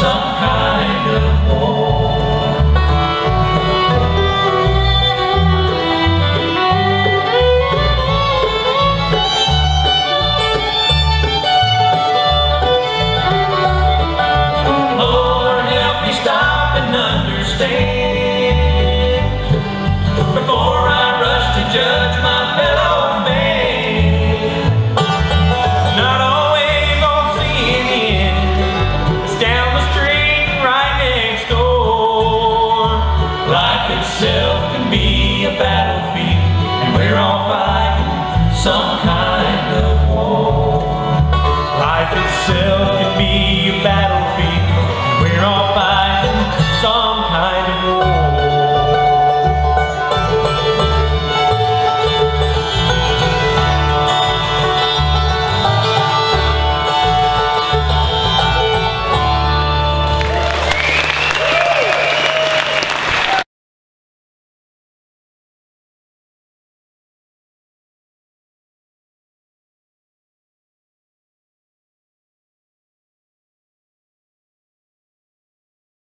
some kind of war. Help me stop and understand. yourself